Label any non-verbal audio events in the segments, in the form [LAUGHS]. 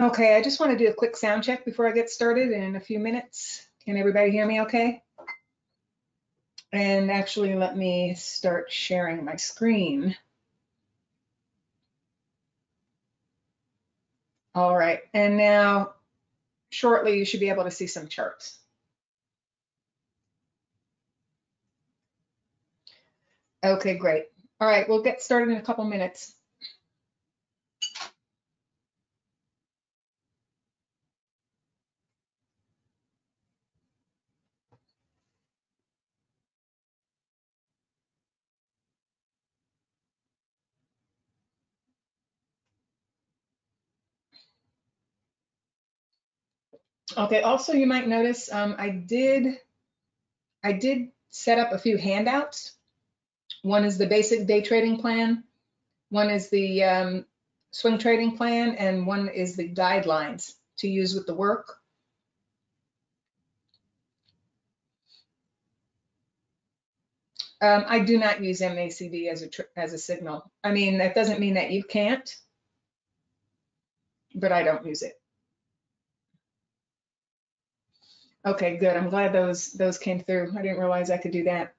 Okay, I just want to do a quick sound check before I get started in a few minutes. Can everybody hear me okay? And actually, let me start sharing my screen. All right, and now shortly you should be able to see some charts. Okay, great. All right, we'll get started in a couple minutes. Okay, also you might notice um, I did I did set up a few handouts. One is the basic day trading plan, one is the um, swing trading plan, and one is the guidelines to use with the work. Um, I do not use MACD as a as a signal. I mean, that doesn't mean that you can't, but I don't use it. Okay, good. I'm glad those those came through. I didn't realize I could do that.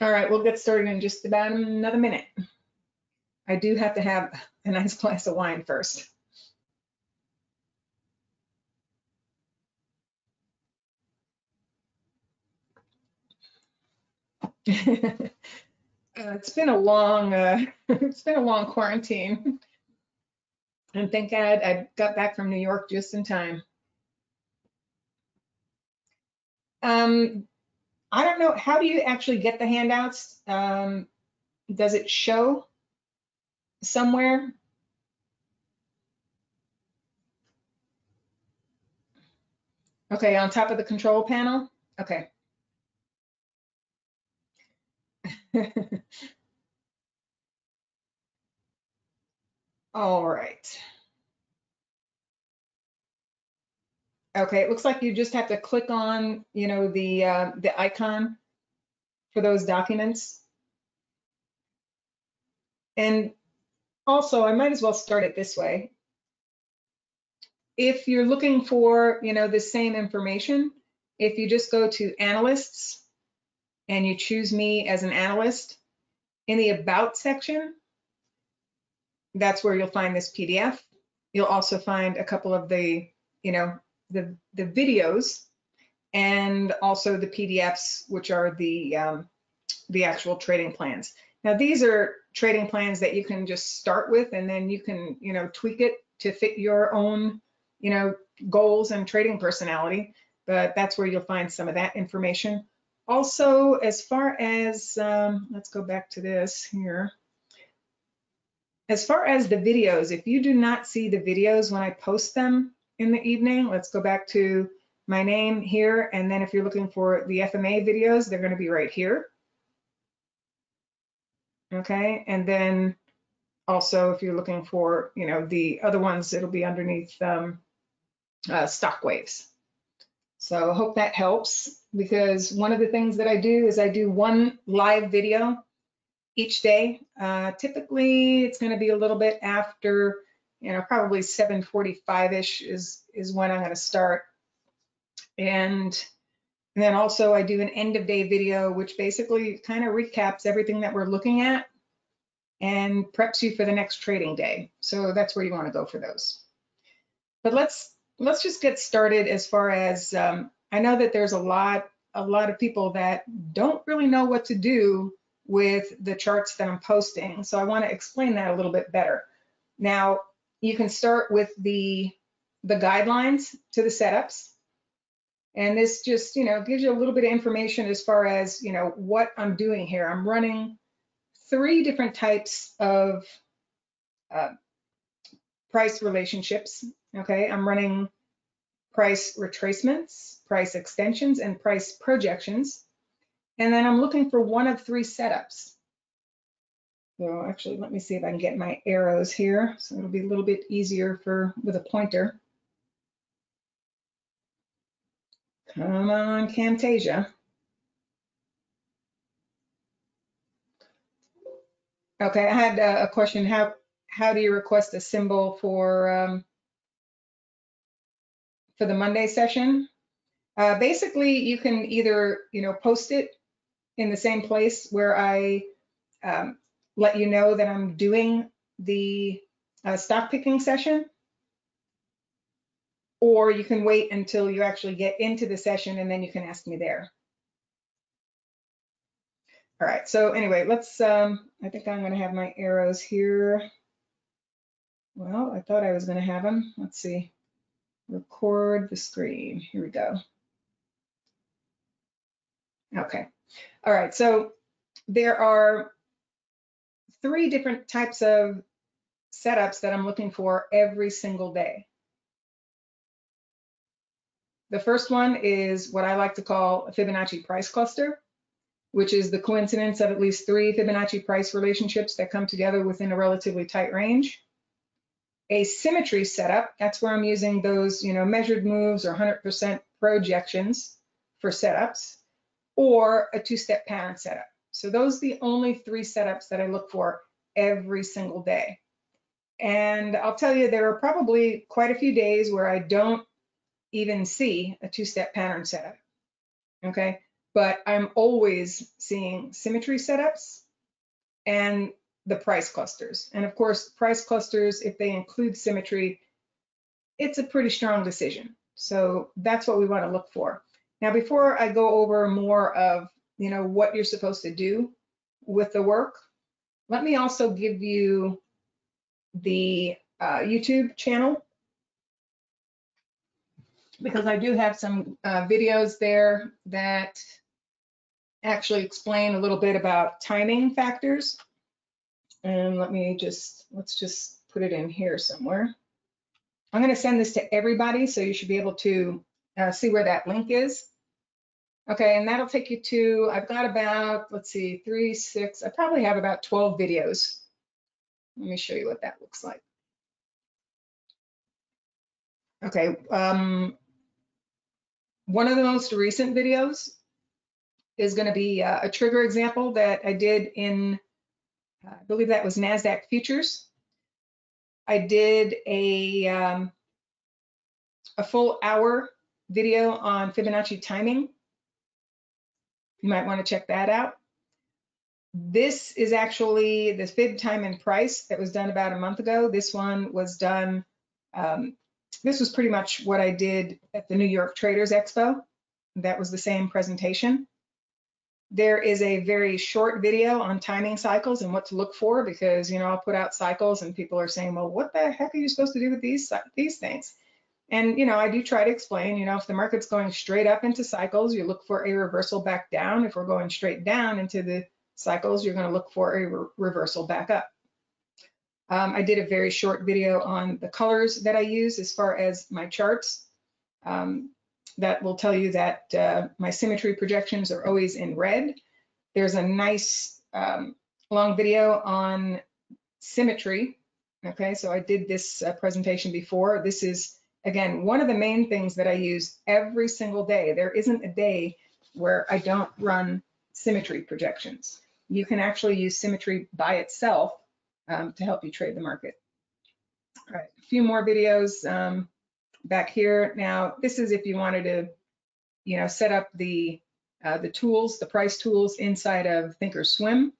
All right, we'll get started in just about another minute. I do have to have a nice [LAUGHS] glass of wine first. [LAUGHS] uh, it's been a long, uh, [LAUGHS] it's been a long quarantine. And thank God I got back from New York just in time. Um, I don't know, how do you actually get the handouts? Um, does it show somewhere? Okay, on top of the control panel? Okay. [LAUGHS] All right. Okay, it looks like you just have to click on, you know, the uh, the icon for those documents. And also, I might as well start it this way. If you're looking for, you know, the same information, if you just go to analysts and you choose me as an analyst, in the about section, that's where you'll find this PDF. You'll also find a couple of the, you know, the, the videos and also the PDFs, which are the, um, the actual trading plans. Now, these are trading plans that you can just start with and then you can, you know, tweak it to fit your own, you know, goals and trading personality. But that's where you'll find some of that information. Also, as far as, um, let's go back to this here. As far as the videos, if you do not see the videos when I post them, in the evening. Let's go back to my name here. And then if you're looking for the FMA videos, they're gonna be right here. Okay, and then also if you're looking for, you know, the other ones, it'll be underneath um, uh, stock waves. So I hope that helps because one of the things that I do is I do one live video each day. Uh, typically, it's going to be a little bit after you know, probably 745-ish is, is when I'm gonna start. And, and then also I do an end of day video, which basically kind of recaps everything that we're looking at and preps you for the next trading day. So that's where you wanna go for those. But let's, let's just get started as far as, um, I know that there's a lot, a lot of people that don't really know what to do with the charts that I'm posting. So I wanna explain that a little bit better. Now, you can start with the, the guidelines to the setups. And this just, you know, gives you a little bit of information as far as, you know, what I'm doing here. I'm running three different types of uh, price relationships. Okay, I'm running price retracements, price extensions, and price projections. And then I'm looking for one of three setups. So actually, let me see if I can get my arrows here. So it'll be a little bit easier for with a pointer. Come on, Camtasia. Okay, I had a question. How how do you request a symbol for um, for the Monday session? Uh, basically, you can either you know post it in the same place where I um, let you know that I'm doing the uh, stock picking session, or you can wait until you actually get into the session and then you can ask me there. All right, so anyway, let's, um, I think I'm gonna have my arrows here. Well, I thought I was gonna have them. Let's see. Record the screen. Here we go. Okay. All right, so there are three different types of setups that I'm looking for every single day. The first one is what I like to call a Fibonacci price cluster, which is the coincidence of at least three Fibonacci price relationships that come together within a relatively tight range. A symmetry setup, that's where I'm using those, you know, measured moves or 100% projections for setups, or a two-step pattern setup. So those are the only three setups that I look for every single day. And I'll tell you, there are probably quite a few days where I don't even see a two-step pattern setup, okay? But I'm always seeing symmetry setups and the price clusters. And of course, price clusters, if they include symmetry, it's a pretty strong decision. So that's what we want to look for. Now, before I go over more of, you know, what you're supposed to do with the work, let me also give you the uh, YouTube channel because I do have some uh, videos there that actually explain a little bit about timing factors. And let me just, let's just put it in here somewhere. I'm going to send this to everybody, so you should be able to uh, see where that link is. Okay, and that'll take you to, I've got about, let's see, three, six, I probably have about 12 videos. Let me show you what that looks like. Okay, um, one of the most recent videos is going to be uh, a trigger example that I did in, uh, I believe that was NASDAQ futures. I did a, um, a full hour video on Fibonacci timing. You might want to check that out. This is actually the Fib time and price that was done about a month ago. This one was done um, this was pretty much what I did at the New York Traders Expo. That was the same presentation. There is a very short video on timing cycles and what to look for because, you know, I'll put out cycles and people are saying, well, what the heck are you supposed to do with these, these things? And, you know, I do try to explain, you know, if the market's going straight up into cycles, you look for a reversal back down. If we're going straight down into the cycles, you're going to look for a re reversal back up. Um, I did a very short video on the colors that I use as far as my charts. Um, that will tell you that uh, my symmetry projections are always in red. There's a nice um, long video on symmetry. Okay, so I did this uh, presentation before. This is, again, one of the main things that I use every single day. There isn't a day where I don't run symmetry projections. You can actually use symmetry by itself um, to help you trade the market. All right, a few more videos um, back here. Now, this is if you wanted to, you know, set up the uh, the tools, the price tools inside of Thinkorswim.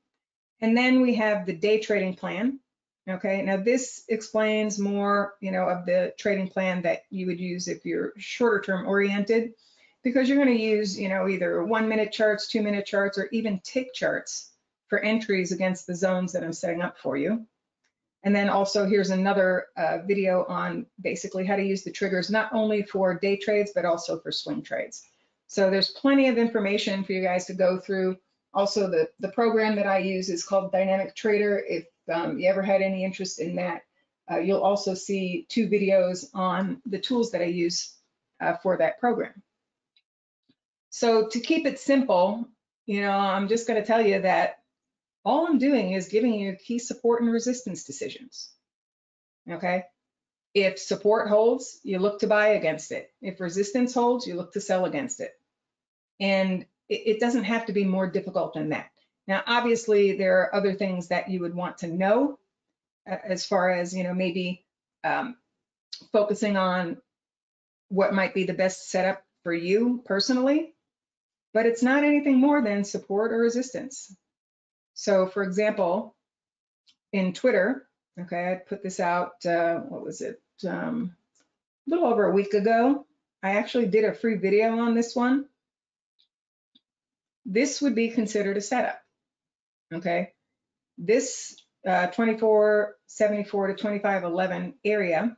And then we have the day trading plan. Okay, now this explains more, you know, of the trading plan that you would use if you're shorter term oriented, because you're going to use, you know, either one minute charts, two minute charts, or even tick charts for entries against the zones that I'm setting up for you. And then also here's another uh, video on basically how to use the triggers, not only for day trades, but also for swing trades. So there's plenty of information for you guys to go through. Also, the, the program that I use is called Dynamic Trader. If um, you ever had any interest in that, uh, you'll also see two videos on the tools that I use uh, for that program. So to keep it simple, you know, I'm just going to tell you that all I'm doing is giving you key support and resistance decisions. Okay. If support holds, you look to buy against it. If resistance holds, you look to sell against it. And it, it doesn't have to be more difficult than that. Now, obviously, there are other things that you would want to know a- as far as, you know, maybe um, focusing on what might be the best setup for you personally, but it's not anything more than support or resistance. So for example, in Twitter, okay, I put this out, uh, what was it? Um, a little over a week ago. I actually did a free video on this one. This would be considered a setup, okay? This uh, 2474 to 2511 area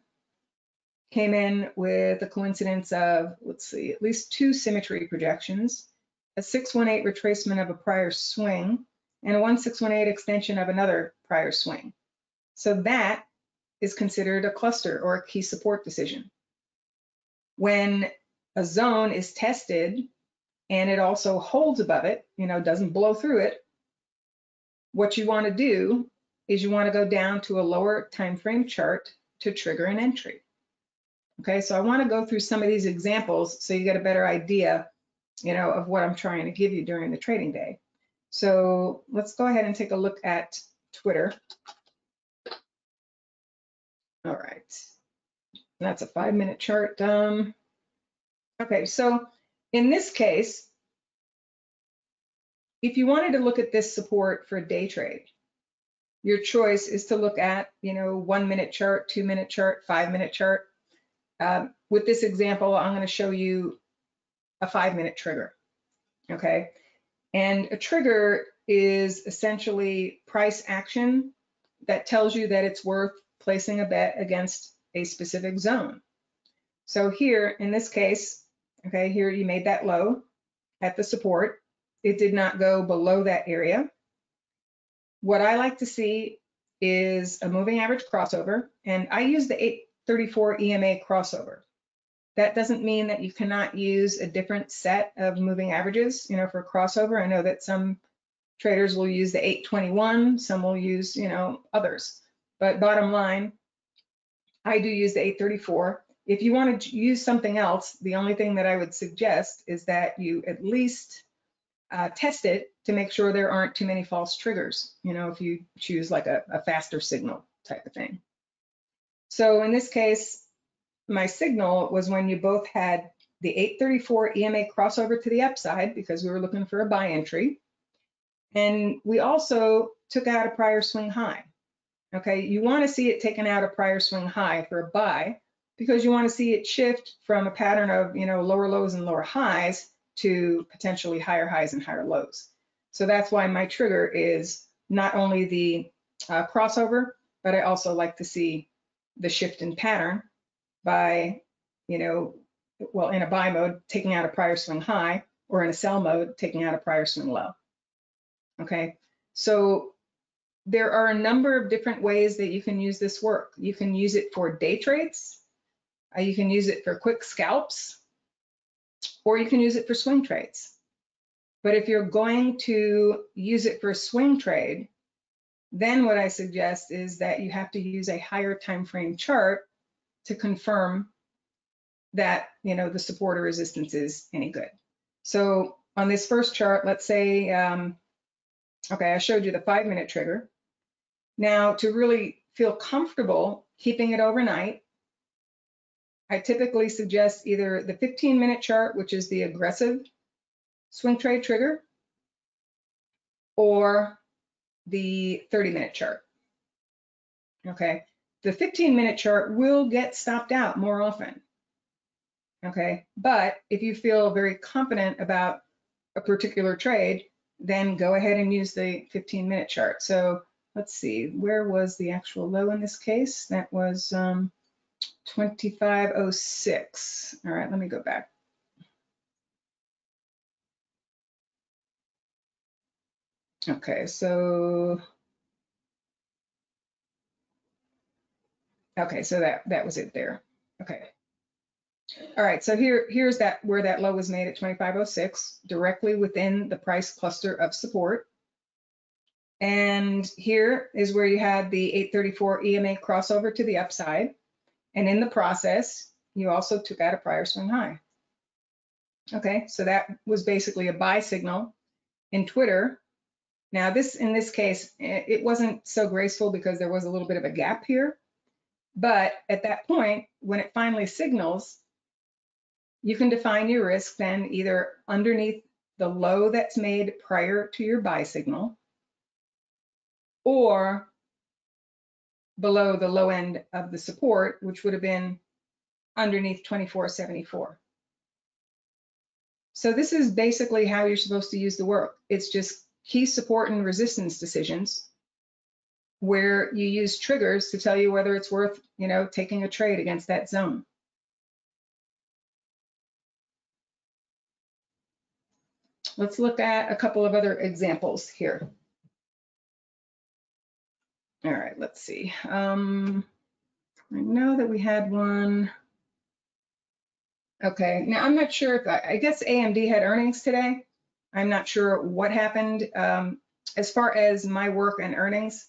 came in with a coincidence of, let's see, at least two symmetry projections, a 618 retracement of a prior swing, and a 1618 extension of another prior swing. So that is considered a cluster or a key support decision. When a zone is tested and it also holds above it, you know, doesn't blow through it, what you want to do is you want to go down to a lower time frame chart to trigger an entry. Okay, so I want to go through some of these examples so you get a better idea, you know, of what I'm trying to give you during the trading day. So let's go ahead and take a look at Twitter. All right, that's a five minute chart. Um, okay, so in this case, if you wanted to look at this support for a day trade, your choice is to look at, you know, one minute chart, two minute chart, five minute chart. Um, with this example, I'm going to show you a five minute trigger. Okay. And a trigger is essentially price action that tells you that it's worth placing a bet against a specific zone. So here, in this case, okay, here you made that low at the support. It did not go below that area. What I like to see is a moving average crossover, and I use the 834 EMA crossover. That doesn't mean that you cannot use a different set of moving averages, you know, for crossover. I know that some traders will use the 821, some will use, you know, others. But bottom line, I do use the 834. If you want to use something else, the only thing that I would suggest is that you at least uh, test it to make sure there aren't too many false triggers, you know, if you choose like a, a faster signal type of thing. So in this case, my signal was when you both had the 834 EMA crossover to the upside because we were looking for a buy entry. And we also took out a prior swing high. Okay, you want to see it taken out a prior swing high for a buy because you want to see it shift from a pattern of, you know, lower lows and lower highs to potentially higher highs and higher lows. So that's why my trigger is not only the uh, crossover, but I also like to see the shift in pattern by, you know, well, in a buy mode, taking out a prior swing high, or in a sell mode, taking out a prior swing low. Okay, so there are a number of different ways that you can use this work. You can use it for day trades, uh, you can use it for quick scalps, or you can use it for swing trades. But if you're going to use it for a swing trade, then what I suggest is that you have to use a higher time frame chart to confirm that you know the support or resistance is any good. So on this first chart, let's say, um, okay, I showed you the five minute trigger. Now to really feel comfortable keeping it overnight, I typically suggest either the 15 minute chart, which is the aggressive swing trade trigger, or the 30 minute chart. Okay, the 15 minute chart will get stopped out more often. Okay, but if you feel very confident about a particular trade, then go ahead and use the 15 minute chart. So let's see, where was the actual low in this case? That was um, 2506. All right, let me go back. Okay, so okay, so that that was it there. Okay. All right, so here here's that where that low was made at 2506, directly within the price cluster of support. And here is where you had the 834 EMA crossover to the upside. And in the process, you also took out a prior swing high. Okay, so that was basically a buy signal. In Twitter, Now this, in this case, eh, it wasn't so graceful because there was a little bit of a gap here. But at that point, when it finally signals, you can define your risk then either underneath the low that's made prior to your buy signal or below the low end of the support, which would have been underneath 2474. So this is basically how you're supposed to use the work. It's just key support and resistance decisions where you use triggers to tell you whether it's worth, you know, taking a trade against that zone. Let's look at a couple of other examples here. All right, let's see. Um, I know that we had one. Okay, now I'm not sure if, I I guess AMD had earnings today. I'm not sure what happened. Um, as far as my work and earnings,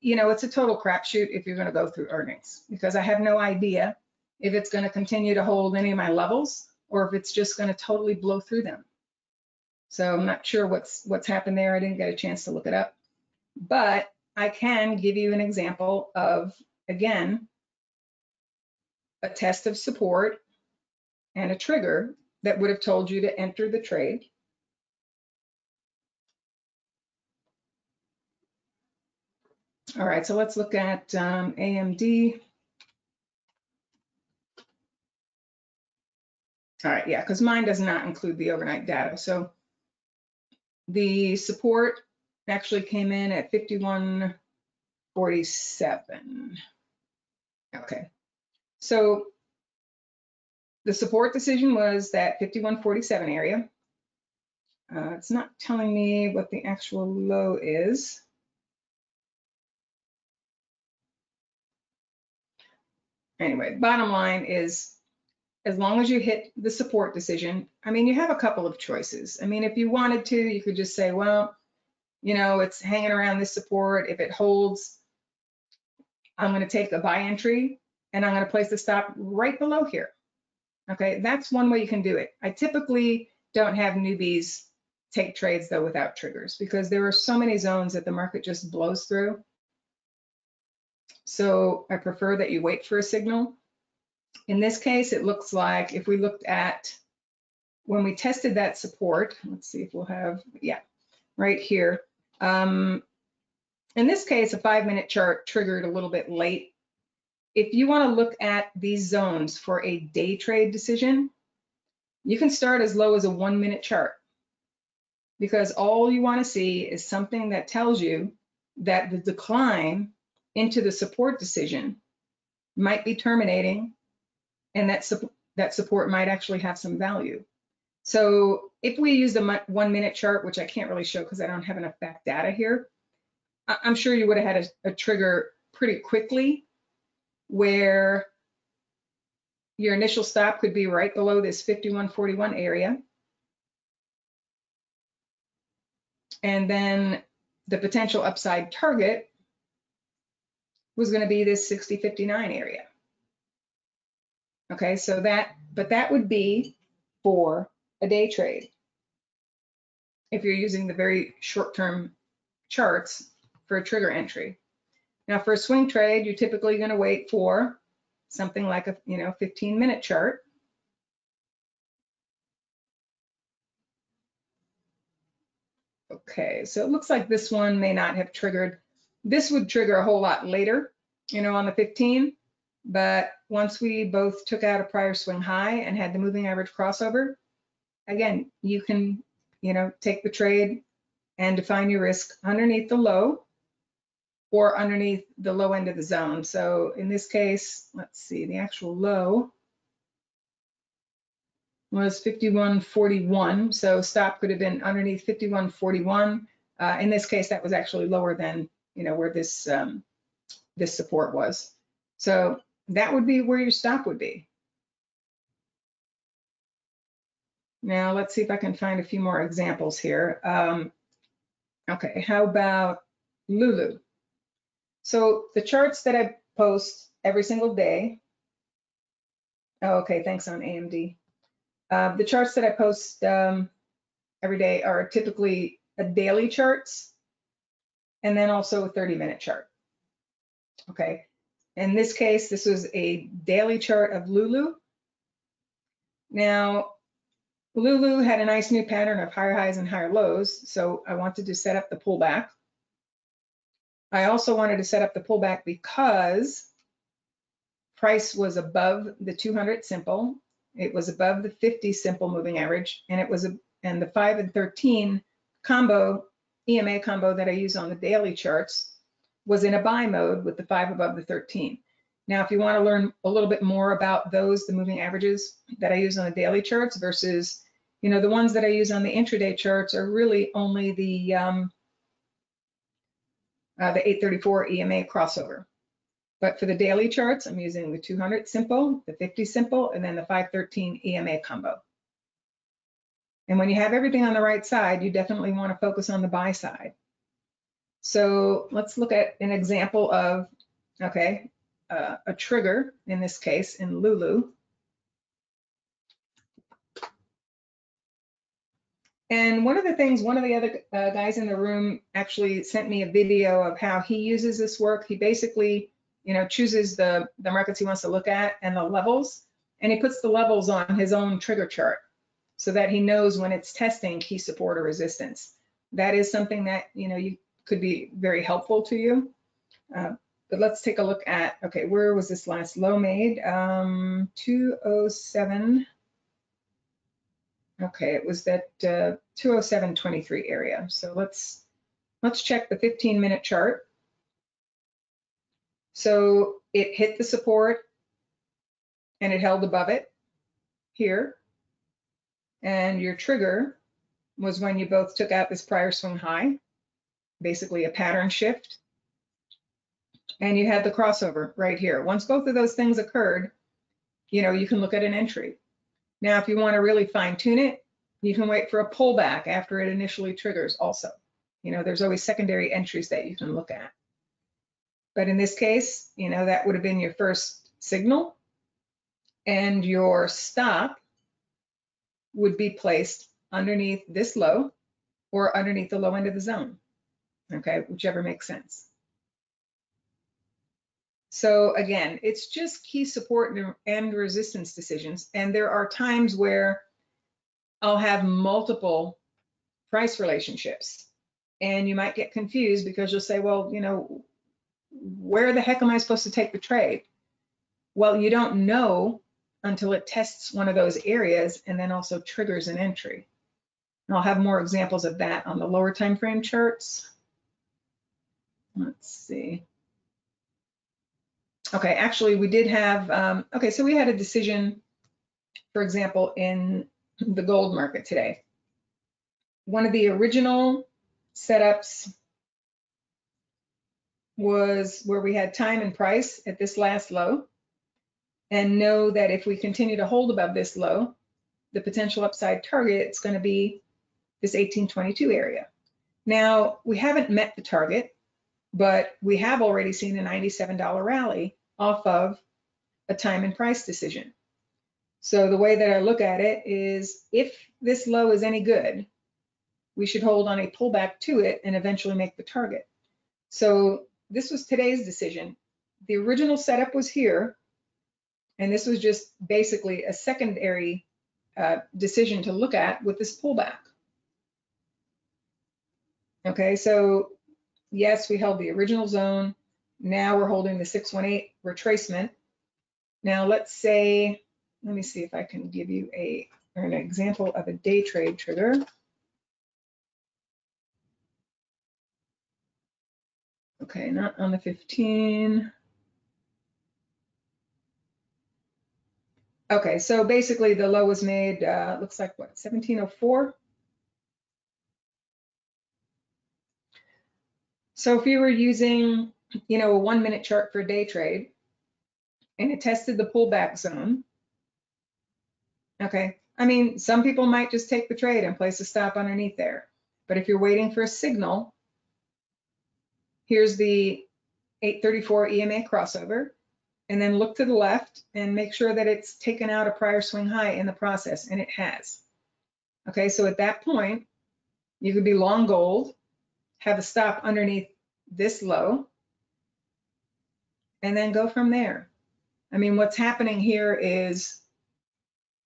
you know, it's a total crapshoot if you're gonna go through earnings because I have no idea if it's gonna continue to hold any of my levels or if it's just gonna totally blow through them. So I'm not sure what's what's happened there. I didn't get a chance to look it up. But I can give you an example of, again, a test of support and a trigger that would have told you to enter the trade. All right, so let's look at um, AMD. All right, yeah, because mine does not include the overnight data. So the support actually came in at 5147. Okay, so the support decision was that 5147 area. Uh, it's not telling me what the actual low is. Anyway, bottom line is as long as you hit the support decision, I mean, you have a couple of choices. I mean, if you wanted to, you could just say, well, you know, it's hanging around this support. If it holds, I'm going to take a buy entry and I'm going to place the stop right below here. Okay, that's one way you can do it. I typically don't have newbies take trades though without triggers because there are so many zones that the market just blows through. So I prefer that you wait for a signal. In this case, it looks like if we looked at when we tested that support, let's see if we'll have, yeah, right here. Um, in this case, a five minute chart triggered a little bit late. If you want to look at these zones for a day trade decision, you can start as low as a one minute chart because all you want to see is something that tells you that the decline into the support decision might be terminating and that, su that support might actually have some value. So if we use the one minute chart, which I can't really show because I don't have enough back data here, I'm sure you would have had a, a trigger pretty quickly where your initial stop could be right below this 5141 area. And then the potential upside target was going to be this 6059 area. Okay, so that, but that would be for a day trade. If you're using the very short-term charts for a trigger entry. Now for a swing trade, you're typically going to wait for something like a, you know, 15 minute chart. Okay, so it looks like this one may not have triggered. This would trigger a whole lot later, you know, on the 15. But once we both took out a prior swing high and had the moving average crossover, again, you can, you know, take the trade and define your risk underneath the low or underneath the low end of the zone. So in this case, let's see, the actual low was 51.41. So stop could have been underneath 51.41. Uh, in this case, that was actually lower than, you know, where this, um, this support was. So that would be where your stop would be. Now let's see if I can find a few more examples here. Um, okay, how about Lulu? So the charts that I post every single day. Oh, okay, thanks on AMD. Uh, the charts that I post um, every day are typically a daily charts. and then also a 30 minute chart. Okay, in this case, this was a daily chart of Lulu. Now, Lulu had a nice new pattern of higher highs and higher lows, so I wanted to set up the pullback. I also wanted to set up the pullback because price was above the 200 simple, it was above the 50 simple moving average, and it was a, and the 5 and 13 combo, EMA combo that I use on the daily charts was in a buy mode with the 5 above the 13. Now, if you want to learn a little bit more about those, the moving averages that I use on the daily charts versus, you know, the ones that I use on the intraday charts are really only the um, uh, the 834 EMA crossover. But for the daily charts, I'm using the 200 simple, the 50 simple, and then the 513 EMA combo. And when you have everything on the right side, you definitely want to focus on the buy side. So let's look at an example of, okay, uh, a trigger, in this case, in Lulu. And one of the things, one of the other uh, guys in the room actually sent me a video of how he uses this work. He basically, you know, chooses the, the markets he wants to look at and the levels, and he puts the levels on his own trigger chart so that he knows when it's testing key support or resistance. That is something that, you know, you could be very helpful to you. Uh, but let's take a look at, okay, where was this last low made? Um, 207. Okay, it was that uh, 207.23 area. So let's let's check the 15 minute chart. So it hit the support and it held above it here. And your trigger was when you both took out this prior swing high, basically a pattern shift and you had the crossover right here. Once both of those things occurred, you know, you can look at an entry. Now, if you want to really fine tune it, you can wait for a pullback after it initially triggers also. You know, there's always secondary entries that you can look at. But in this case, you know, that would have been your first signal and your stop would be placed underneath this low or underneath the low end of the zone. Okay, whichever makes sense. So again, it's just key support and resistance decisions. And there are times where I'll have multiple price relationships and you might get confused because you'll say, well, you know, where the heck am I supposed to take the trade? Well, you don't know until it tests one of those areas and then also triggers an entry. And I'll have more examples of that on the lower time frame charts. Let's see. Okay, actually, we did have, um, okay, so we had a decision, for example, in the gold market today. One of the original setups was where we had time and price at this last low and know that if we continue to hold above this low, the potential upside target is going to be this 1822 area. Now, we haven't met the target, but we have already seen a $97 rally off of a time and price decision. So the way that I look at it is if this low is any good, we should hold on a pullback to it and eventually make the target. So this was today's decision. The original setup was here, and this was just basically a secondary uh, decision to look at with this pullback. Okay, so yes, we held the original zone. Now we're holding the 618 retracement. Now let's say, let me see if I can give you a or an example of a day trade trigger. Okay, not on the 15. Okay, so basically the low was made, uh, looks like what, 1704? So if you were using you know, a one minute chart for a day trade and it tested the pullback zone. Okay. I mean, some people might just take the trade and place a stop underneath there. But if you're waiting for a signal, here's the 834 EMA crossover, and then look to the left and make sure that it's taken out a prior swing high in the process, and it has. Okay, so at that point, you could be long gold, have a stop underneath this low and then go from there. I mean, what's happening here is,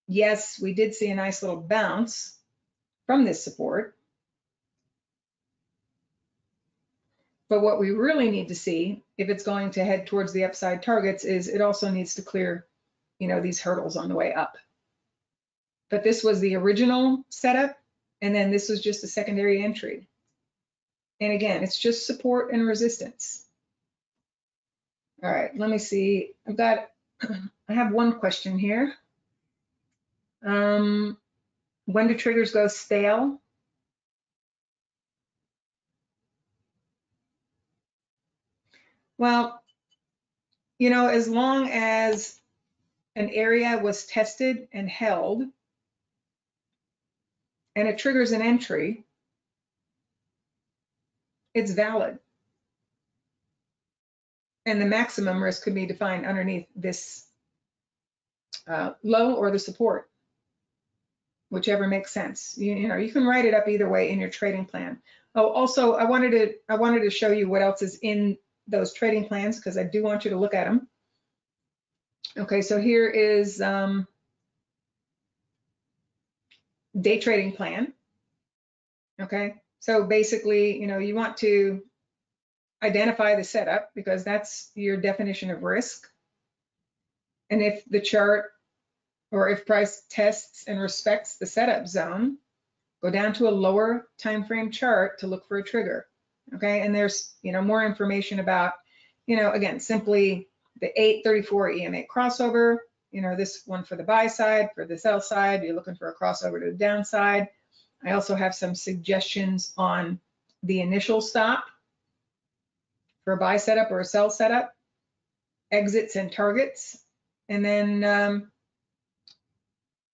yes, we did see a nice little bounce from this support. But what we really need to see, if it's going to head towards the upside targets, is it also needs to clear, you know, these hurdles on the way up. But this was the original setup, and then this was just a secondary entry. And again, it's just support and resistance. All right, let me see. I've got, [CLEARS THROAT] I have one question here. Um, when do triggers go stale? Well, you know, as long as an area was tested and held and it triggers an entry, it's valid. And the maximum risk could be defined underneath this uh, low or the support, whichever makes sense. You, you know, you can write it up either way in your trading plan. Oh, also, I wanted to I wanted to show you what else is in those trading plans because I do want you to look at them. Okay, so here is um, day trading plan. Okay, so basically, you know, you want to identify the setup because that's your definition of risk. And if the chart or if price tests and respects the setup zone, go down to a lower time frame chart to look for a trigger. Okay, and there's you know more information about you know again simply the 834 EMA crossover. You know this one for the buy side, for the sell side, you're looking for a crossover to the downside. I also have some suggestions on the initial stop for a buy setup or a sell setup, exits and targets. And then, um,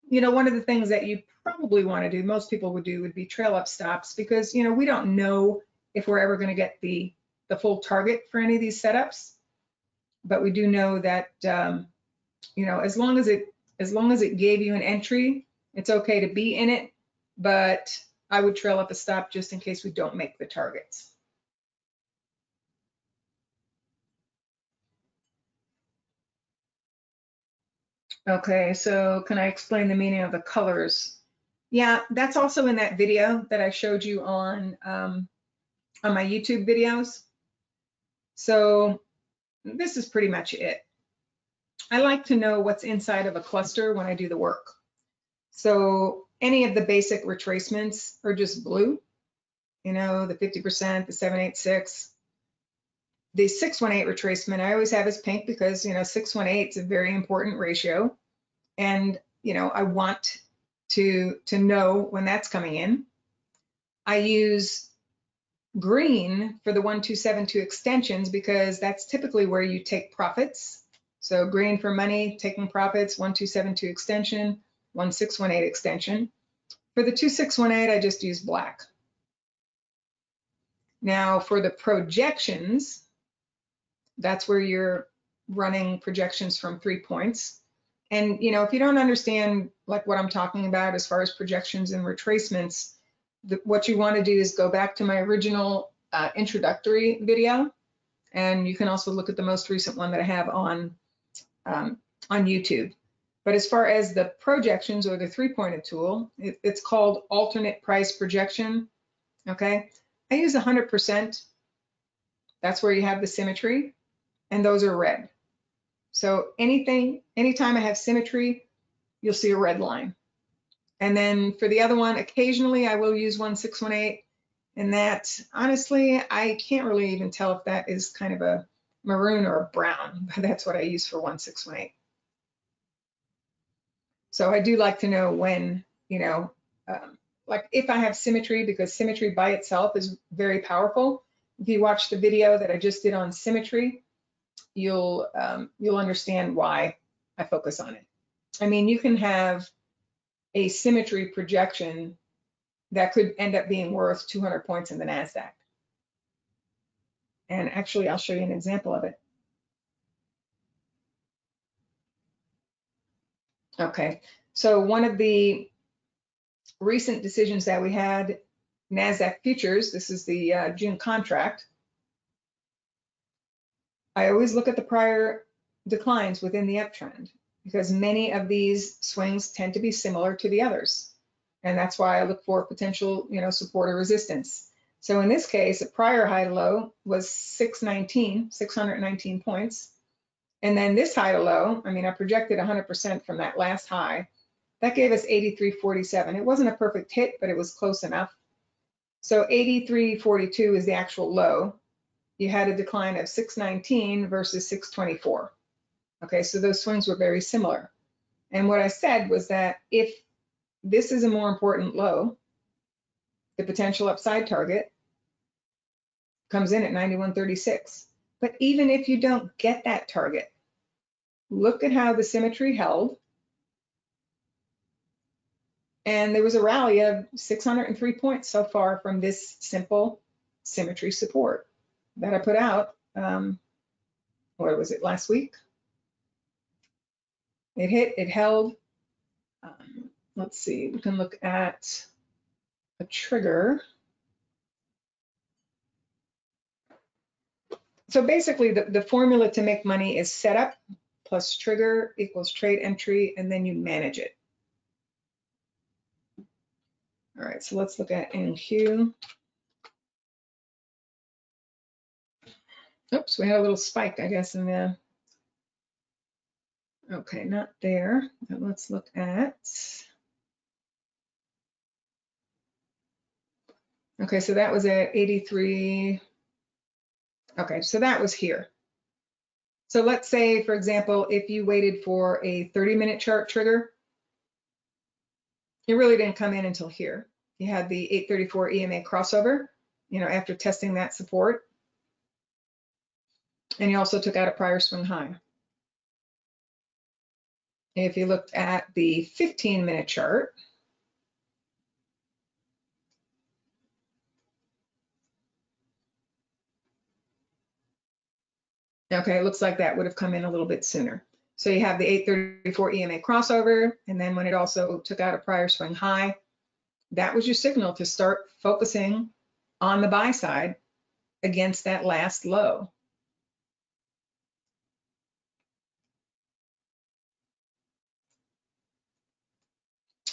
you know, one of the things that you probably want to do, most people would do, would be trail up stops because, you know, we don't know if we're ever going to get the, the full target for any of these setups. But we do know that, um, you know, as long as it, as long as it gave you an entry, it's okay to be in it, but I would trail up a stop just in case we don't make the targets. Okay, so can I explain the meaning of the colors? Yeah, that's also in that video that I showed you on, um, on my YouTube videos. So this is pretty much it. I like to know what's inside of a cluster when I do the work. So any of the basic retracements are just blue, you know, the 50%, the 786, the 618 retracement I always have is pink because, you know, 618 is a very important ratio. And, you know, I want to, to know when that's coming in. I use green for the 1272 extensions because that's typically where you take profits. So green for money, taking profits, 1272 extension, 1618 extension. For the 2618, I just use black. Now for the projections, that's where you're running projections from three points. And, you know, if you don't understand like what I'm talking about as far as projections and retracements, the, what you want to do is go back to my original uh, introductory video. And you can also look at the most recent one that I have on, um, on YouTube. But as far as the projections or the three-pointed tool, it, it's called alternate price projection. Okay, I use 100%. That's where you have the symmetry and those are red. So anything, anytime I have symmetry, you'll see a red line. And then for the other one, occasionally I will use 1618 and that honestly, I can't really even tell if that is kind of a maroon or a brown, but that's what I use for 1618. So I do like to know when, you know, um, like if I have symmetry, because symmetry by itself is very powerful. If you watch the video that I just did on symmetry, you'll um, you'll understand why I focus on it. I mean, you can have a symmetry projection that could end up being worth 200 points in the NASDAQ. And actually, I'll show you an example of it. Okay, so one of the recent decisions that we had, NASDAQ futures, this is the uh, June contract, I always look at the prior declines within the uptrend because many of these swings tend to be similar to the others. And that's why I look for potential, you know, support or resistance. So in this case, a prior high to low was 619, 619 points. And then this high to low, I mean, I projected 100% from that last high. That gave us 83.47. It wasn't a perfect hit, but it was close enough. So 83.42 is the actual low. You had a decline of 619 versus 624. Okay, so those swings were very similar. And what I said was that if this is a more important low, the potential upside target comes in at 91.36. But even if you don't get that target, look at how the symmetry held. And there was a rally of 603 points so far from this simple symmetry support that I put out. Um, what was it, last week? It hit, it held. Um, let's see, we can look at a trigger. So basically the, the formula to make money is setup plus trigger equals trade entry, and then you manage it. All right, so let's look at NQ. Oops, we had a little spike, I guess, in the, okay, not there, but let's look at, okay, so that was at 83, okay, so that was here. So let's say, for example, if you waited for a 30 minute chart trigger, it really didn't come in until here. You had the 834 EMA crossover, you know, after testing that support. And you also took out a prior swing high. If you looked at the 15 minute chart, Okay, it looks like that would have come in a little bit sooner. So you have the 834 EMA crossover, and then when it also took out a prior swing high, that was your signal to start focusing on the buy side against that last low.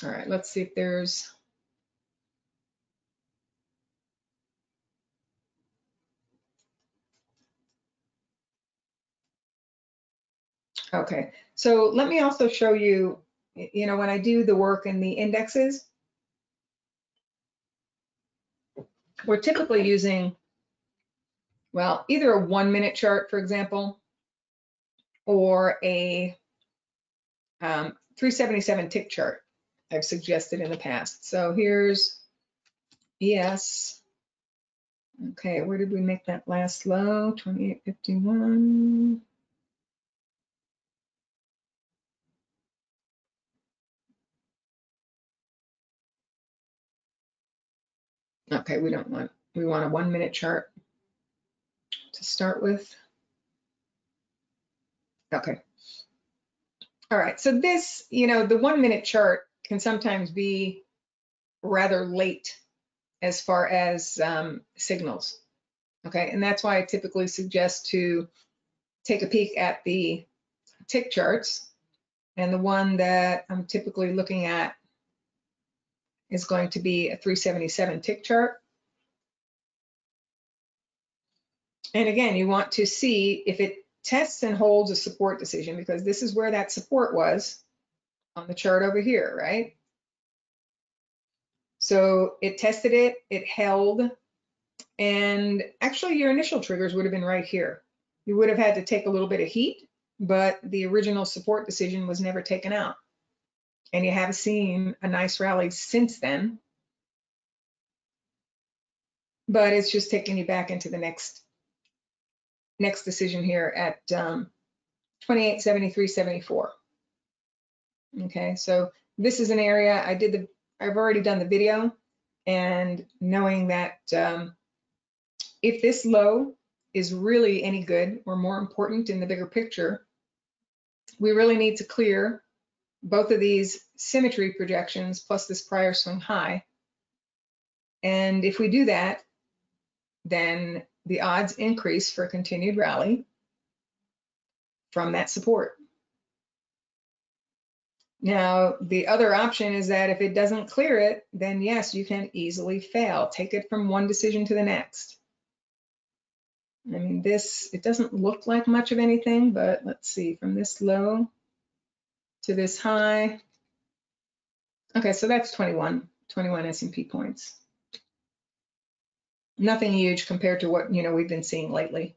All right, let's see if there's Okay, so let me also show you, you know, when I do the work in the indexes, we're typically using, well, either a one minute chart, for example, or a um, 377 tick chart I've suggested in the past. So here's ES. Okay, where did we make that last low? 2851. Okay, we don't want, we want a one minute chart to start with. Okay. All right, so this, you know, the one minute chart can sometimes be rather late as far as um, signals. Okay, and that's why I typically suggest to take a peek at the tick charts. And the one that I'm typically looking at is going to be a 377 tick chart. And again, you want to see if it tests and holds a support decision because this is where that support was on the chart over here, right? So it tested it, it held, and actually your initial triggers would have been right here. You would have had to take a little bit of heat, but the original support decision was never taken out and you have seen a nice rally since then. But it's just taking you back into the next next decision here at um, 2873.74. Okay, so this is an area I did the I've already done the video and knowing that um, if this low is really any good or more important in the bigger picture, we really need to clear both of these symmetry projections plus this prior swing high. And if we do that, then the odds increase for a continued rally. from that support. Now, the other option is that if it doesn't clear it, then yes, you can easily fail. Take it from one decision to the next. I mean, this, it doesn't look like much of anything, but let's see, from this low to this high. Okay, so that's 21, 21 S&P points. Nothing huge compared to what, you know, we've been seeing lately.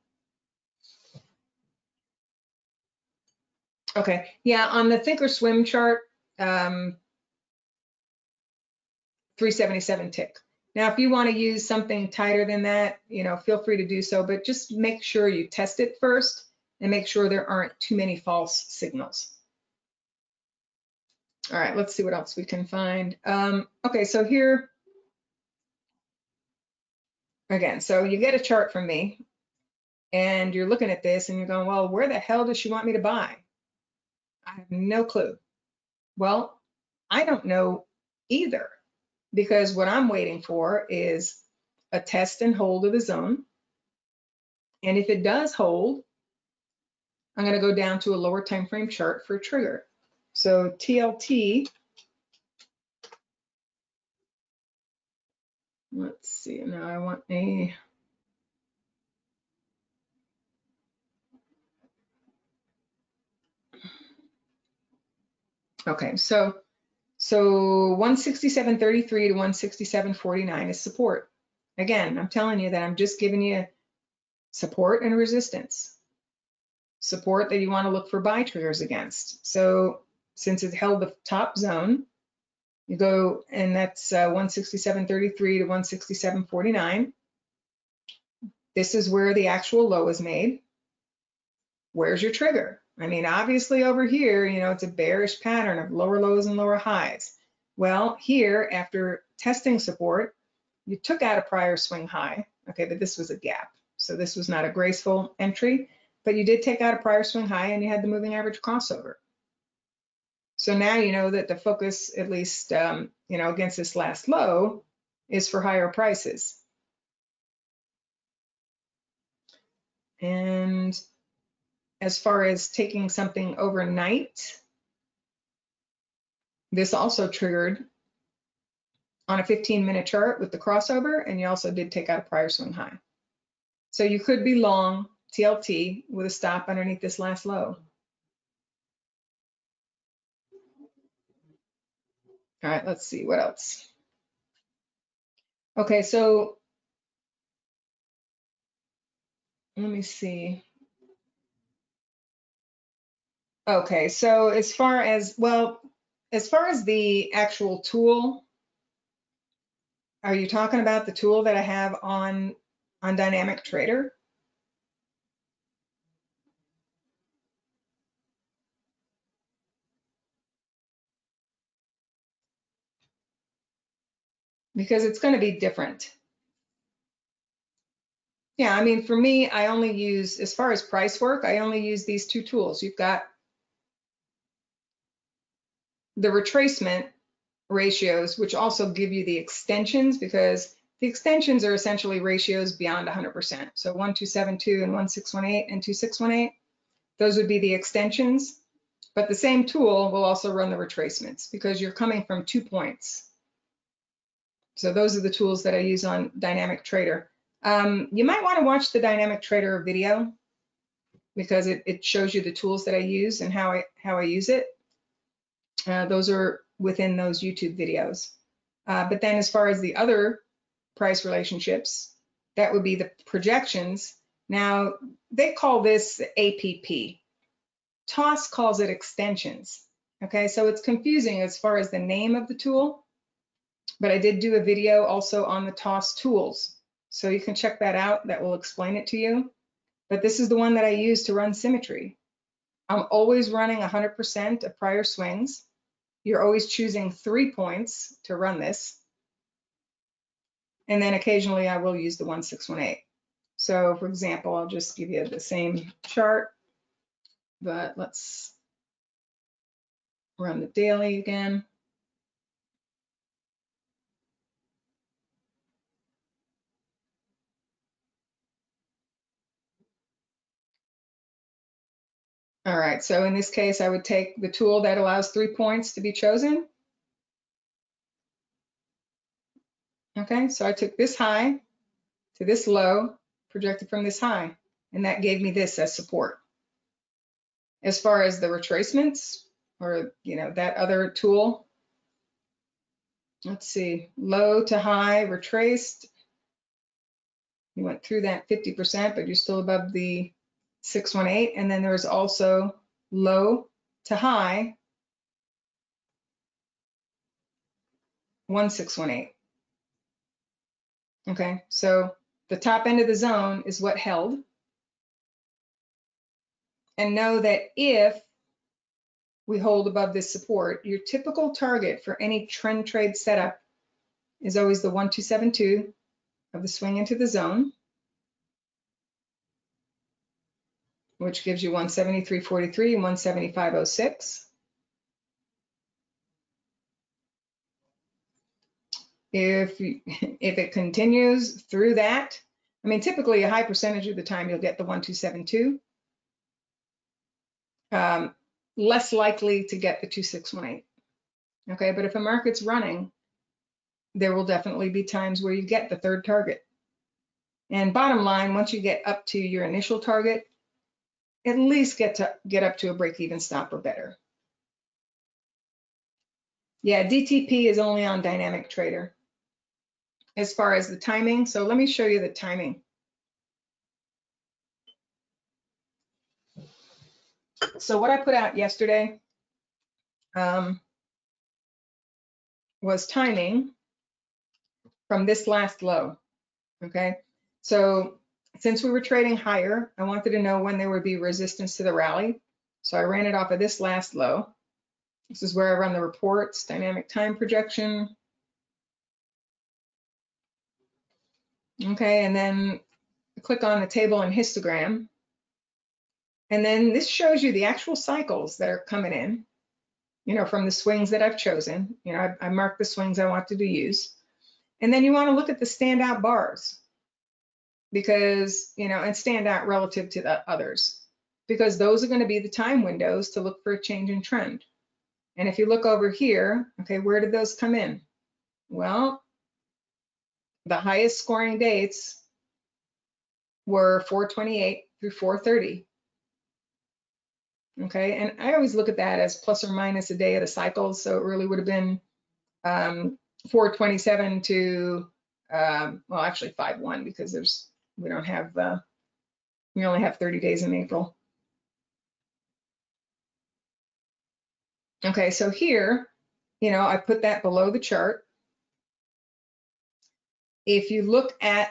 Okay, yeah, on the Thinkorswim chart, um, 377 tick. Now, if you want to use something tighter than that, you know, feel free to do so, but just make sure you test it first and make sure there aren't too many false signals. All right, let's see what else we can find. Um, okay, so here, again, so you get a chart from me and you're looking at this and you're going, well, where the hell does she want me to buy? I have no clue. Well, I don't know either because what I'm waiting for is a test and hold of the zone. And if it does hold, I'm going to go down to a lower time frame chart for trigger. So TLT, let's see, now I want a Okay, so so 167.33 to 167.49 is support. Again, I'm telling you that I'm just giving you support and resistance. Support that you want to look for buy triggers against. So since it held the top zone, you go and that's uh, 167.33 to 167.49. This is where the actual low is made. Where's your trigger? I mean, obviously over here, you know, it's a bearish pattern of lower lows and lower highs. Well, here, after testing support, you took out a prior swing high, okay, but this was a gap. So this was not a graceful entry, but you did take out a prior swing high and you had the moving average crossover. So now you know that the focus, at least, um, you know, against this last low is for higher prices. And as far as taking something overnight, this also triggered on a 15 minute chart with the crossover, and you also did take out a prior swing high. So you could be long TLT with a stop underneath this last low. All right, let's see what else. Okay, so let me see. Okay, so as far as, well, as far as the actual tool, are you talking about the tool that I have on, on Dynamic Trader? Because it's going to be different. Yeah, I mean, for me, I only use, as far as price work, I only use these two tools. You've got the retracement ratios, which also give you the extensions because the extensions are essentially ratios beyond 100%. So 1272 and 1618 and 2618, those would be the extensions. But the same tool will also run the retracements because you're coming from two points. So those are the tools that I use on Dynamic Trader. Um, you might want to watch the Dynamic Trader video because it, it shows you the tools that I use and how I, how I use it. Uh, those are within those YouTube videos. Uh, but then as far as the other price relationships, that would be the projections. Now, they call this APP. TOS calls it extensions. Okay, so it's confusing as far as the name of the tool, but I did do a video also on the TOS tools. So you can check that out. That will explain it to you. But this is the one that I use to run symmetry. I'm always running 100% of prior swings. You're always choosing three points to run this. And then occasionally I will use the 1618. So for example, I'll just give you the same chart, but let's run the daily again. All right, so in this case, I would take the tool that allows three points to be chosen. Okay, so I took this high to this low, projected from this high, and that gave me this as support. As far as the retracements, or you know, that other tool, let's see, low to high, retraced. You went through that 50%, but you're still above the 618. And then there's also low to high, 1618. Okay, so the top end of the zone is what held. And know that if we hold above this support, your typical target for any trend trade setup is always the 1272 of the swing into the zone, which gives you 173.43 and 175.06. If, if it continues through that, I mean, typically a high percentage of the time you'll get the 1272. Um, less likely to get the 2618. Okay, but if a market's running, there will definitely be times where you get the third target. And bottom line, once you get up to your initial target, at least get to get up to a break-even stop or better. Yeah, DTP is only on Dynamic Trader as far as the timing. So let me show you the timing. So what I put out yesterday um, was timing from this last low, okay? So since we were trading higher, I wanted to know when there would be resistance to the rally. So I ran it off of this last low. This is where I run the reports, dynamic time projection. Okay, and then click on the table and histogram. And then this shows you the actual cycles that are coming in, you know, from the swings that I've chosen. You know, I, I marked the swings I wanted to use. And then you want to look at the standout bars because, you know, and stand out relative to the others because those are going to be the time windows to look for a change in trend. And if you look over here, okay, where did those come in? Well, the highest scoring dates were 428 through 430. Okay, and I always look at that as plus or minus a day of the cycle. So it really would have been um, 427 to, um, well, actually 5-1 because there's, we don't have, uh, we only have 30 days in April. Okay, so here, you know, I put that below the chart. If you look at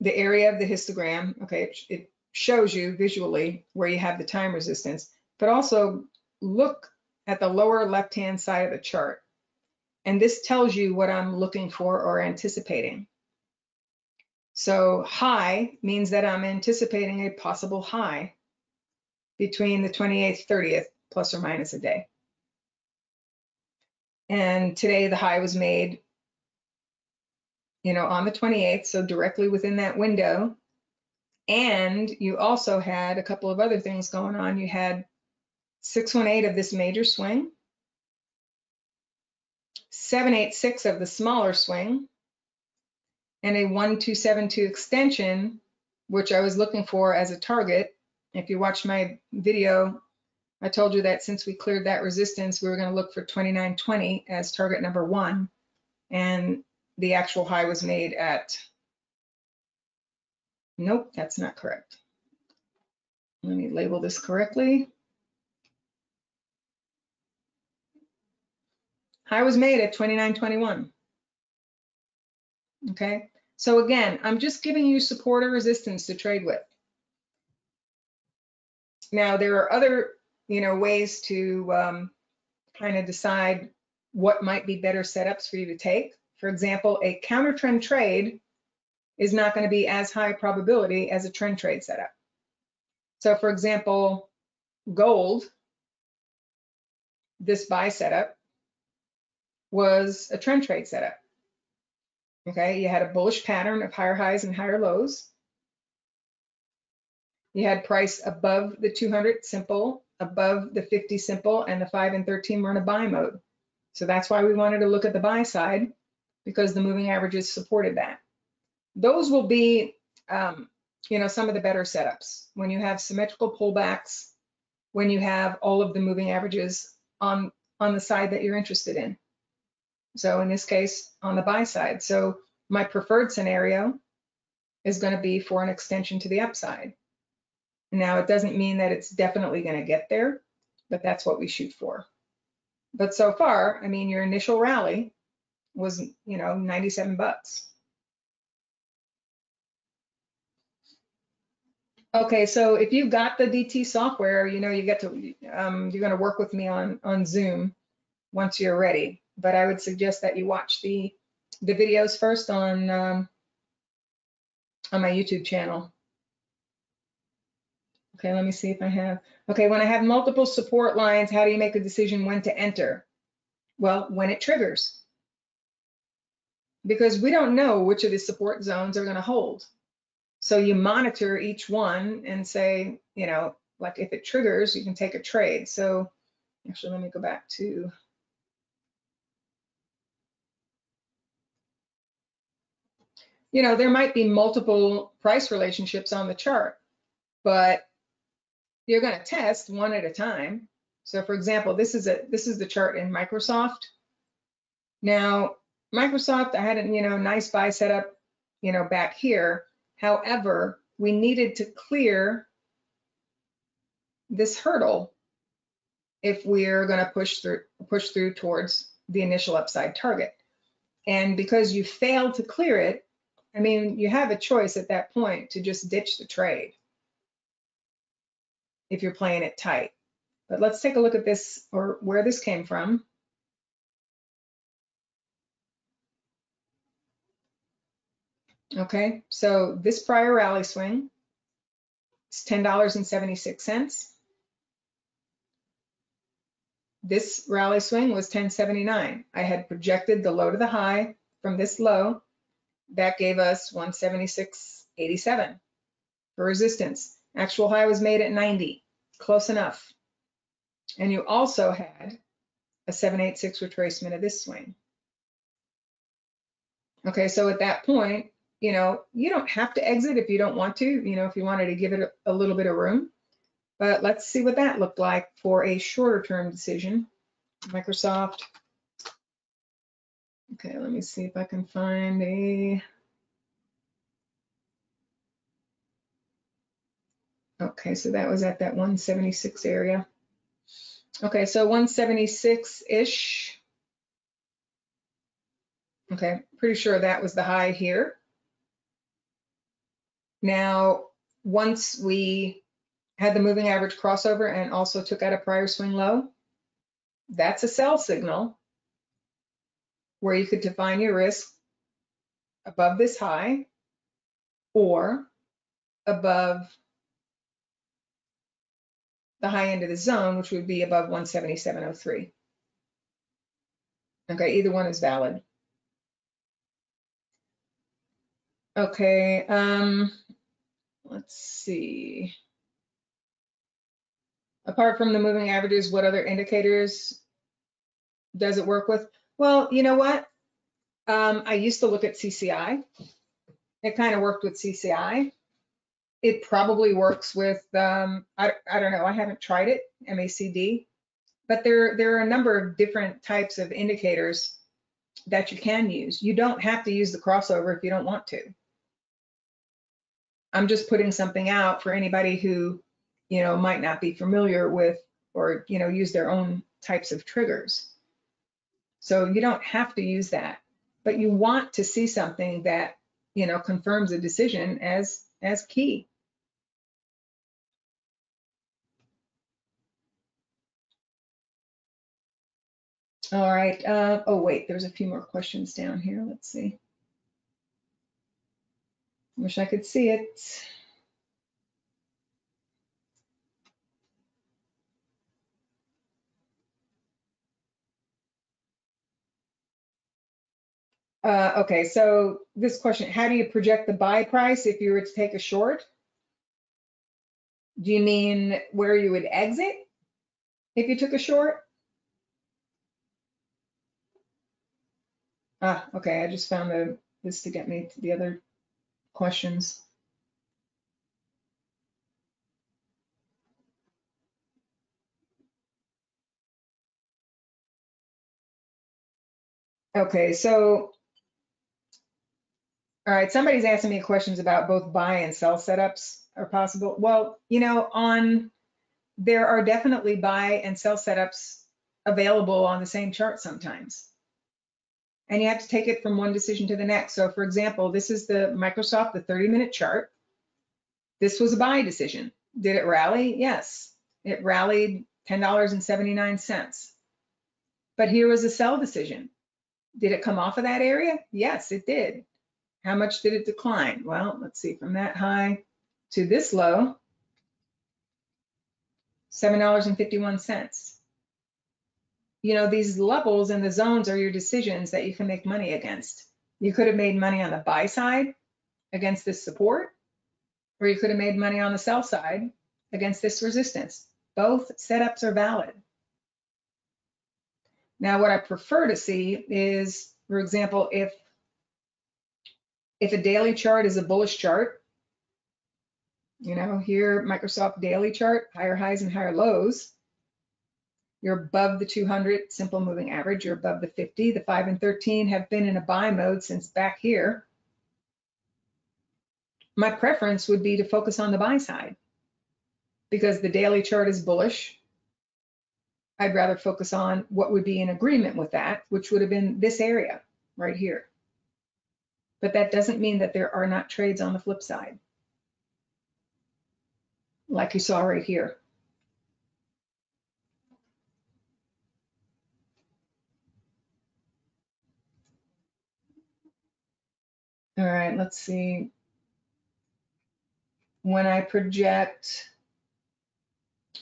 the area of the histogram, okay, it, it shows you visually where you have the time resistance, but also look at the lower left-hand side of the chart. And this tells you what I'm looking for or anticipating. So high means that I'm anticipating a possible high between the 28th, 30th, plus or minus a day. And today the high was made, you know, on the 28th, so directly within that window. And you also had a couple of other things going on. You had 618 of this major swing, 786 of the smaller swing, and a 1272 extension, which I was looking for as a target. If you watched my video, I told you that since we cleared that resistance, we were going to look for 2920 as target number one. And the actual high was made at Nope, that's not correct. Let me label this correctly. High was made at 29.21. Okay, so again, I'm just giving you support or resistance to trade with. Now there are other, you know, ways to um, kind of decide what might be better setups for you to take. For example, a counter trend trade is not going to be as high probability as a trend trade setup. So for example, gold, this buy setup was a trend trade setup. Okay, you had a bullish pattern of higher highs and higher lows. You had price above the 200 simple, above the 50 simple, and the 5 and 13 were in a buy mode. So that's why we wanted to look at the buy side because the moving averages supported that. Those will be, um, you know, some of the better setups when you have symmetrical pullbacks, when you have all of the moving averages on on the side that you're interested in. So in this case, on the buy side. So my preferred scenario is going to be for an extension to the upside. Now, it doesn't mean that it's definitely going to get there, but that's what we shoot for. But so far, I mean, your initial rally was, you know, 97 bucks. Okay, so if you've got the DT software, you know, you get to, um, you're going to work with me on, on Zoom once you're ready. But I would suggest that you watch the, the videos first on, um, on my YouTube channel. Okay, let me see if I have, okay, when I have multiple support lines, how do you make a decision when to enter? Well, when it triggers. Because we don't know which of the support zones are gonna hold. So you monitor each one and say, you know, like if it triggers, you can take a trade. So actually, let me go back to you know, there might be multiple price relationships on the chart, but you're going to test one at a time. So for example, this is a this is the chart in Microsoft. Now, Microsoft, I had a you know nice buy setup, you know, back here. However, we needed to clear this hurdle if we're going to push through push through towards the initial upside target. And because you failed to clear it, I mean, you have a choice at that point to just ditch the trade if you're playing it tight. But let's take a look at this or where this came from. Okay, so this prior rally swing is $10.76. This rally swing was 1079. I had projected the low to the high from this low. That gave us 176.87 for resistance. Actual high was made at 90, close enough. And you also had a 786 retracement of this swing. Okay, so at that point, you know, you don't have to exit if you don't want to, you know, if you wanted to give it a, a little bit of room. But let's see what that looked like for a shorter term decision. Microsoft. Okay, let me see if I can find a Okay, so that was at that 176 area. Okay, so 176-ish. Okay, pretty sure that was the high here. Now, once we had the moving average crossover and also took out a prior swing low, that's a sell signal where you could define your risk above this high or above the high end of the zone, which would be above 177.03. Okay, either one is valid. Okay, um, let's see. Apart from the moving averages, what other indicators does it work with? Well, you know what? Um, I used to look at CCI. It kind of worked with CCI. It probably works with, um, I, I don't know, I haven't tried it, MACD, but there, there are a number of different types of indicators that you can use. You don't have to use the crossover if you don't want to. I'm just putting something out for anybody who, you know, might not be familiar with or, you know, use their own types of triggers. So you don't have to use that, but you want to see something that, you know, confirms a decision as, as key. All right. Uh, oh, wait, there's a few more questions down here. Let's see. Wish I could see it. Uh, okay, so this question, how do you project the buy price if you were to take a short? Do you mean where you would exit if you took a short? Ah, okay, I just found the, this to get me to the other questions. Okay, so, all right, somebody's asking me questions about both buy and sell setups are possible. Well, you know, on, there are definitely buy and sell setups available on the same chart sometimes. And you have to take it from one decision to the next. So for example, this is the Microsoft, the 30 minute chart. This was a buy decision. Did it rally? Yes. It rallied $10.79. But here was a sell decision. Did it come off of that area? Yes, it did. How much did it decline? Well, let's see, from that high to this low, $7.51. You know, these levels and the zones are your decisions that you can make money against. You could have made money on the buy side against this support, or you could have made money on the sell side against this resistance. Both setups are valid. Now, what I prefer to see is, for example, if if a daily chart is a bullish chart, you know, here, Microsoft daily chart, higher highs and higher lows, you're above the 200 simple moving average, you're above the 50. The 5 and 13 have been in a buy mode since back here. My preference would be to focus on the buy side because the daily chart is bullish I'd rather focus on what would be in agreement with that, which would have been this area right here. But that doesn't mean that there are not trades on the flip side, like you saw right here. All right, let's see. When I project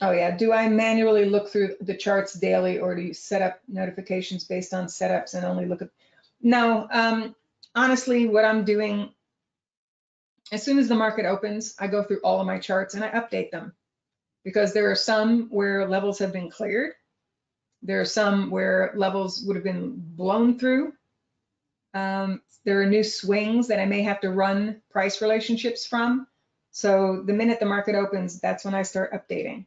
Oh yeah, do I manually look through the charts daily or do you set up notifications based on setups and only look at? No, um, honestly, what I'm doing, as soon as the market opens, I go through all of my charts and I update them because there are some where levels have been cleared. There are some where levels would have been blown through. Um, there are new swings that I may have to run price relationships from. So the minute the market opens, that's when I start updating.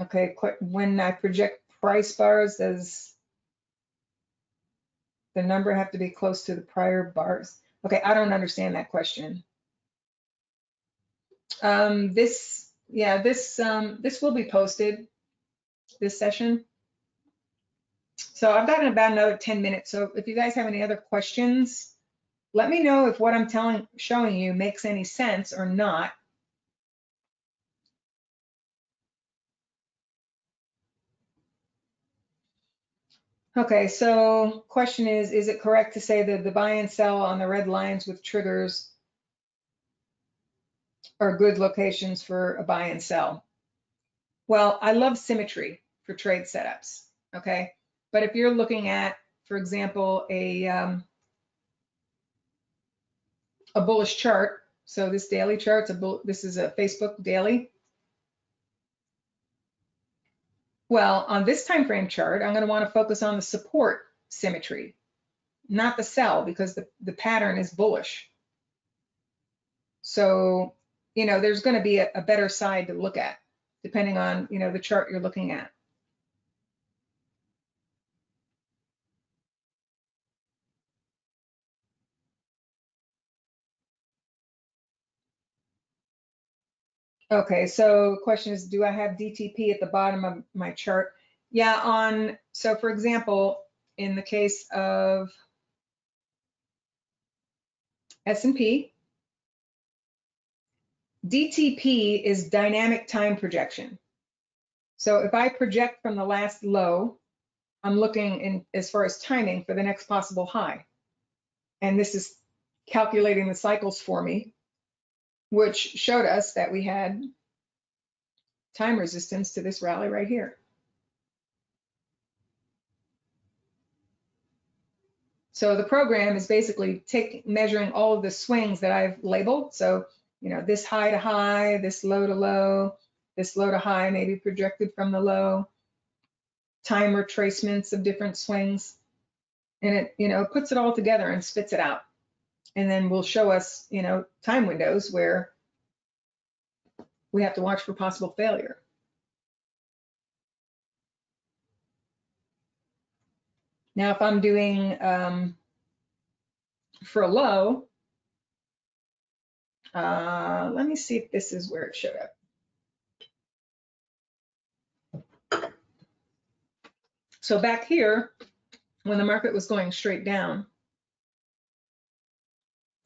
Okay, when I project price bars, does the number have to be close to the prior bars? Okay, I don't understand that question. Um, this, yeah, this um, this will be posted, this session. So I've got about another 10 minutes. So if you guys have any other questions, let me know if what I'm telling, showing you makes any sense or not. Okay, so question is, is it correct to say that the buy and sell on the red lines with triggers are good locations for a buy and sell? Well, I love symmetry for trade setups, okay? But if you're looking at, for example, a, um, a bullish chart, so this daily chart, this is a Facebook daily, Well, on this time frame chart, I'm going to want to focus on the support symmetry, not the sell because the, the pattern is bullish. So, you know, there's going to be a, a better side to look at depending on, you know, the chart you're looking at. Okay, so the question is, do I have DTP at the bottom of my chart? Yeah, on, so for example, in the case of S&P, DTP is dynamic time projection. So if I project from the last low, I'm looking in as far as timing for the next possible high. And this is calculating the cycles for me which showed us that we had time resistance to this rally right here. So the program is basically take, measuring all of the swings that I've labeled. So, you know, this high to high, this low to low, this low to high, maybe projected from the low, time retracements of different swings. And it, you know, puts it all together and spits it out. And then will show us, you know, time windows where we have to watch for possible failure. Now, if I'm doing um, for a low, uh, let me see if this is where it showed up. So back here, when the market was going straight down,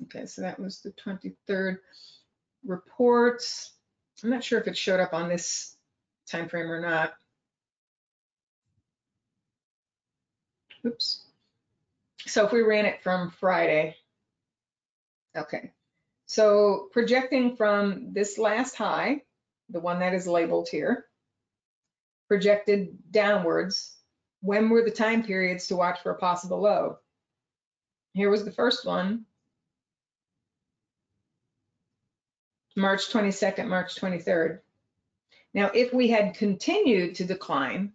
okay, so that was the 23rd reports. I'm not sure if it showed up on this time frame or not. Oops. So if we ran it from Friday, okay. So projecting from this last high, the one that is labeled here, projected downwards, when were the time periods to watch for a possible low? Here was the first one, March 22nd, March 23rd. Now, if we had continued to decline,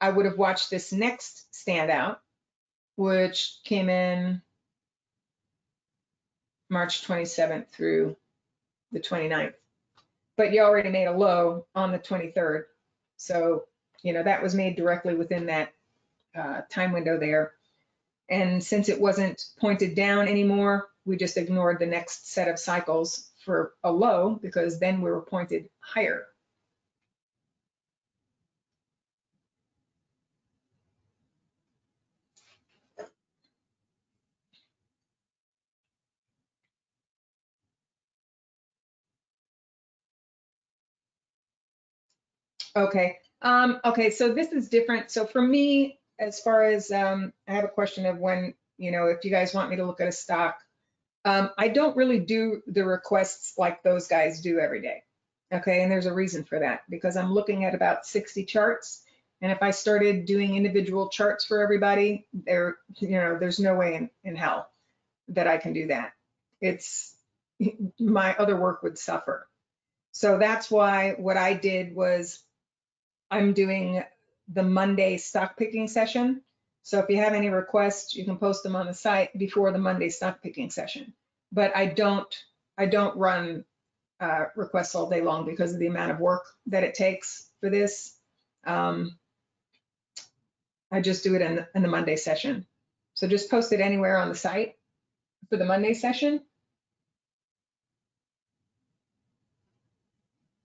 I would have watched this next standout, which came in March 27th through the 29th. But you already made a low on the 23rd. So, you know, that was made directly within that uh, time window there. And since it wasn't pointed down anymore, we just ignored the next set of cycles for a low because then we were pointed higher. Okay, um, okay, so this is different. So for me, as far as, um, I have a question of when, you know, if you guys want me to look at a stock, um, I don't really do the requests like those guys do every day. Okay, and there's a reason for that because I'm looking at about 60 charts. And if I started doing individual charts for everybody, there, you know, there's no way in, in hell that I can do that. It's my other work would suffer. So that's why what I did was I'm doing the Monday stock picking session. So if you have any requests, you can post them on the site before the Monday stock picking session. But I don't, I don't run uh, requests all day long because of the amount of work that it takes for this. Um, I just do it in the, in the Monday session. So just post it anywhere on the site for the Monday session.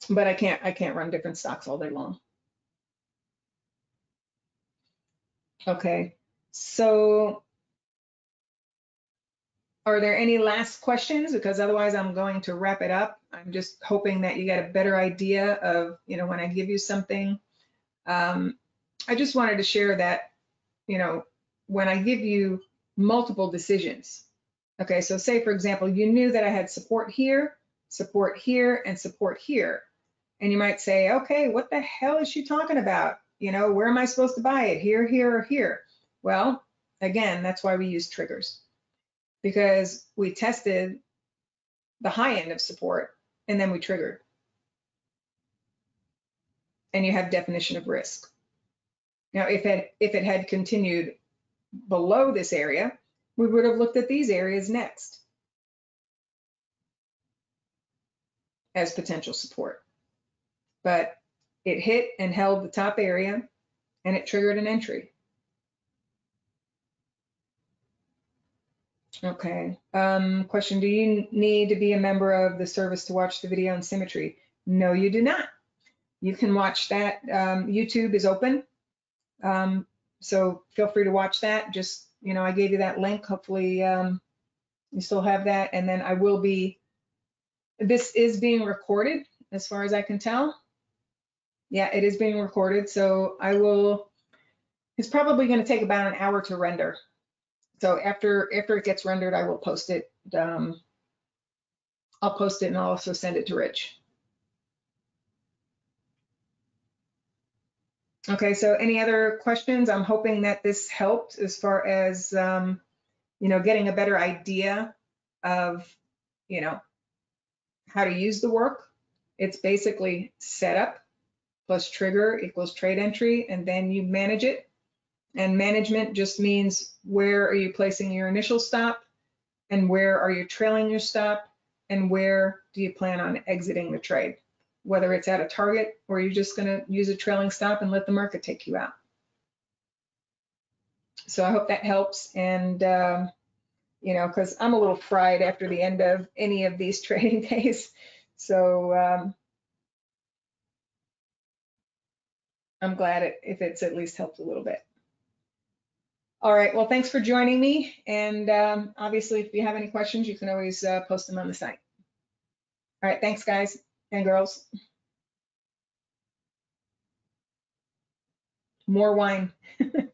But I can't, I can't run different stocks all day long. Okay, so are there any last questions? Because otherwise I'm going to wrap it up. I'm just hoping that you get a better idea of, you know, when I give you something. Um, I just wanted to share that, you know, when I give you multiple decisions, okay, so say for example, you knew that I had support here, support here, and support here. And you might say, okay, what the hell is she talking about? You know, where am I supposed to buy it? Here, here, or here? Well, again, that's why we use triggers because we tested the high end of support and then we triggered. And you have definition of risk. Now, if it, if it had continued below this area, we would have looked at these areas next as potential support. But it hit and held the top area and it triggered an entry. Okay, um, question, do you need to be a member of the service to watch the video on symmetry? No, you do not. You can watch that. Um, YouTube is open. Um, so feel free to watch that. Just, you know, I gave you that link. Hopefully um, you still have that. And then I will be, this is being recorded as far as I can tell. Yeah, it is being recorded, so I will, it's probably gonna take about an hour to render. So after, after it gets rendered, I will post it. Um, I'll post it and I'll also send it to Rich. Okay, so any other questions? I'm hoping that this helped as far as, um, you know, getting a better idea of, you know, how to use the work. It's basically setup plus trigger equals trade entry, and then you manage it. And management just means where are you placing your initial stop and where are you trailing your stop and where do you plan on exiting the trade? Whether it's at a target or you're just gonna use a trailing stop and let the market take you out. So I hope that helps. And, um, you know, because I'm a little fried after the end of any of these [LAUGHS] trading days. So um, I'm glad it, if it's at least helped a little bit. All right, well, thanks for joining me. And um, obviously, if you have any questions, you can always uh, post them on the site. All right, thanks, guys and girls. More wine. [LAUGHS]